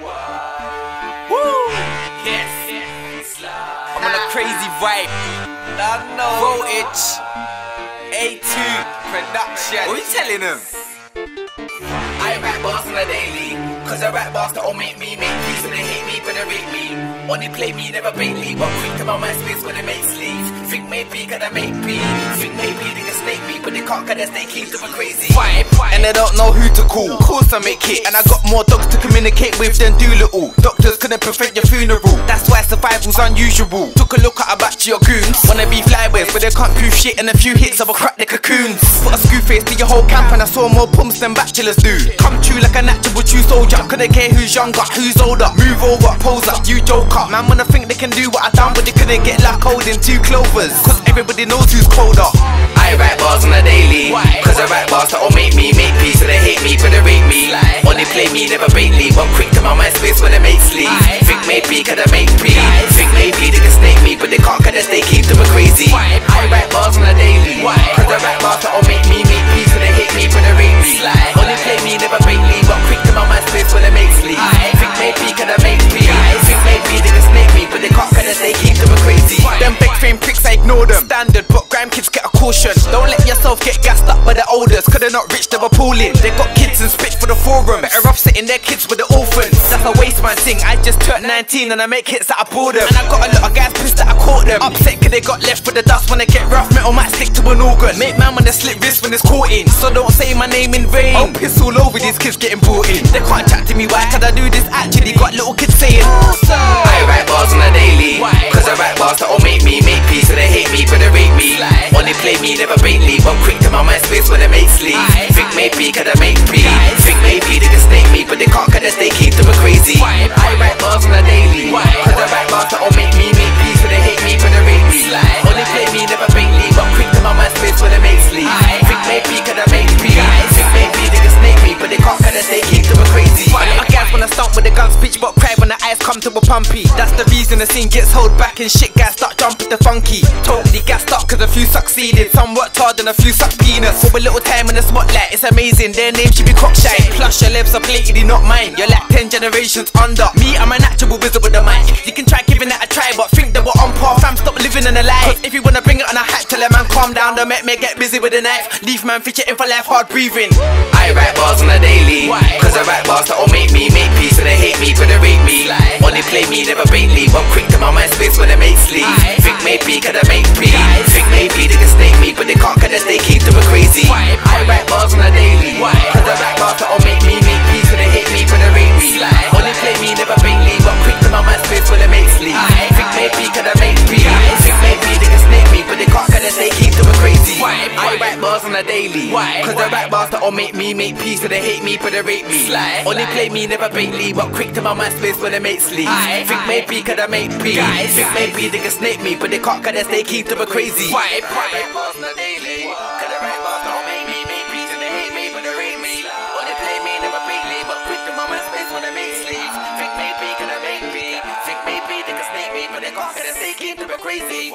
Woo! Yes. I'm on a crazy vibe. Voltage. A2 production. What are you telling them? I rap bars on a daily, cause I rap bars that'll make me make peace when they hate me, but they rate me. Only play me, never bait me, but quick to my MySpace when they make sleeves. Think maybe gonna make beats, think maybe they can snake me, but they can't cause they keep them crazy. Vibe, and they don't know who to call. Course I make it, and I got more dogs to communicate with than Dolittle. Doctors couldn't prevent your funeral, that's why survival's unusual. Took a look at a batch of your goons, wanna be flyways, but they can't prove shit, and a few hits of a crack the cocoons. Put a screw face to your whole camp, and I saw more pumps than bachelors do. Come true like a natural true soldier, couldn't care who's younger, who's older. Move over, pose up, you joker. Man wanna think they can do what I done, but they couldn't get like holding two clovers. Cause everybody knows who's colder. I write bars on a daily, cause I write bars that'll make me make peace, so they hate me, but they rate me. Only play me, never bait me, but quick to my MySpace when they make sleep. Think maybe cause I make peace, think maybe they can snake me, but they can't cause they keep them crazy. I write bars on a daily, Standard, but grandkids get a caution. Don't let yourself get gassed up by the elders, cause they're not rich, they're appalling. They got kids and spit for the forum. Better off sitting their kids with the orphans. That's a waste man thing. I just turned 19 and I make hits that I them. And I got a lot of guys pissed that I caught them. Upset cause they got left with the dust when they get rough. Metal might stick to an organ. Make man when they slip wrist when it's caught in. So don't say my name in vain. I'll piss all over these kids getting brought in. They can't chat to me, why? Cause I do this actually. Got little kids saying, I write bars on a daily, cause I Play me, never bait me, but quick to my MySpace when they make sleep. Think maybe cause I make peace, think maybe they can snake me, but they can't cause they keep them crazy. Come to a pumpy. That's the reason the scene gets held back and shit guys start jumping the funky. Totally gassed up cause a few succeeded. Some worked hard and a few sucked peanuts. For a little time in the spotlight, it's amazing. Their name should be cockshine. Plus your lips are blatantly not mine. You're like 10 generations under. Me, I'm a natural wizard with the mic. You can try giving that a try, but think that we're on par. Fam, stop living in a lie. If you wanna bring it on a hat, tell a man calm down. Don't make me get busy with a knife. Leave man fidgeting for life, hard breathing. I write bars on a daily, cause I write bars that'll make me make me, never bait me, but quick to my mind space when they make sleep. Think maybe cause I make peace, think maybe they can snake me, but they can't cause they stay keep them crazy. I write bars on a a daily, cause I write bars that'll make me make peace, so they hate me, but they rate me. Only play me, never bait me, but quick to my MySpace when they make sleep. Think maybe cause I make peace, think maybe they can snake me, but they can't cause they keep them crazy. I write bars on a daily, cause I write bars that'll make me make peace, so they hate me, but they rate me. Only play me, never bait me, but quick to my MySpace when they make sleep. Think maybe cause I make peace, think maybe they can snake me, but they can't cause they keep them crazy.